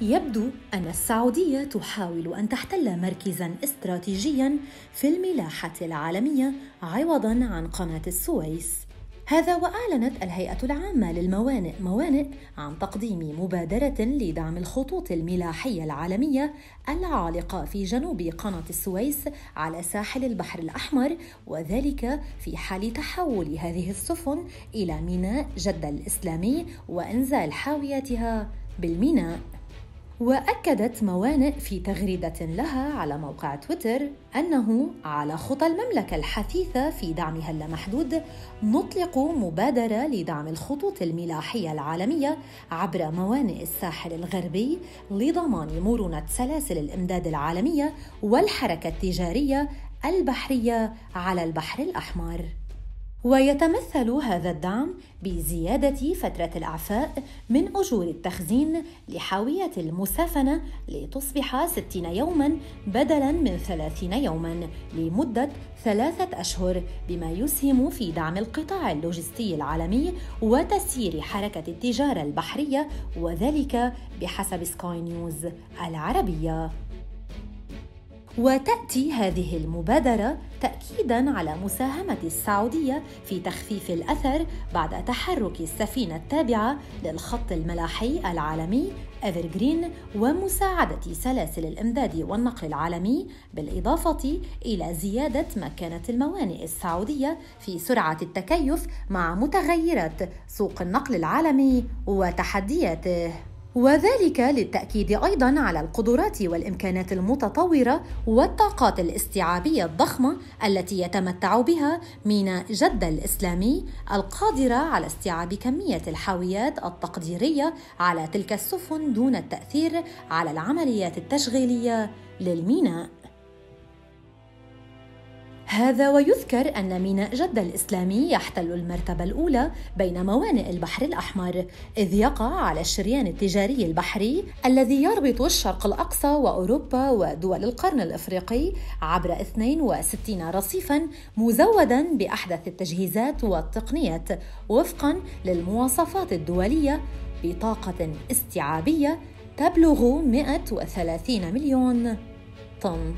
يبدو أن السعودية تحاول أن تحتل مركزاً استراتيجياً في الملاحة العالمية عوضاً عن قناة السويس. هذا وأعلنت الهيئة العامة للموانئ موانئ عن تقديم مبادرة لدعم الخطوط الملاحية العالمية العالقة في جنوب قناة السويس على ساحل البحر الأحمر وذلك في حال تحول هذه السفن إلى ميناء جدة الإسلامي وإنزال حاوياتها بالميناء وأكدت موانئ في تغريدة لها على موقع تويتر أنه على خطى المملكة الحثيثة في دعمها اللامحدود نطلق مبادرة لدعم الخطوط الملاحية العالمية عبر موانئ الساحل الغربي لضمان مرونة سلاسل الإمداد العالمية والحركة التجارية البحرية على البحر الأحمر. ويتمثل هذا الدعم بزيادة فترة الإعفاء من أجور التخزين لحاوية المسافنة لتصبح 60 يوما بدلا من 30 يوما لمدة ثلاثة أشهر بما يسهم في دعم القطاع اللوجستي العالمي وتسيير حركة التجارة البحرية وذلك بحسب سكاي نيوز العربية. وتأتي هذه المبادرة تاكيدا على مساهمة السعودية في تخفيف الأثر بعد تحرك السفينة التابعة للخط الملاحي العالمي ايفرغرين ومساعدة سلاسل الإمداد والنقل العالمي بالإضافة إلى زيادة مكانة الموانئ السعودية في سرعة التكيف مع متغيرات سوق النقل العالمي وتحدياته. وذلك للتأكيد أيضا على القدرات والإمكانات المتطورة والطاقات الاستيعابية الضخمة التي يتمتع بها ميناء جده الاسلامي القادره على استيعاب كمية الحاويات التقديرية على تلك السفن دون التأثير على العمليات التشغيلية للميناء. هذا ويذكر أن ميناء جدة الإسلامي يحتل المرتبة الأولى بين موانئ البحر الأحمر إذ يقع على الشريان التجاري البحري الذي يربط الشرق الأقصى وأوروبا ودول القرن الإفريقي عبر 62 رصيفا مزودا بأحدث التجهيزات والتقنيات وفقا للمواصفات الدولية بطاقة استيعابية تبلغ 130 مليون طن.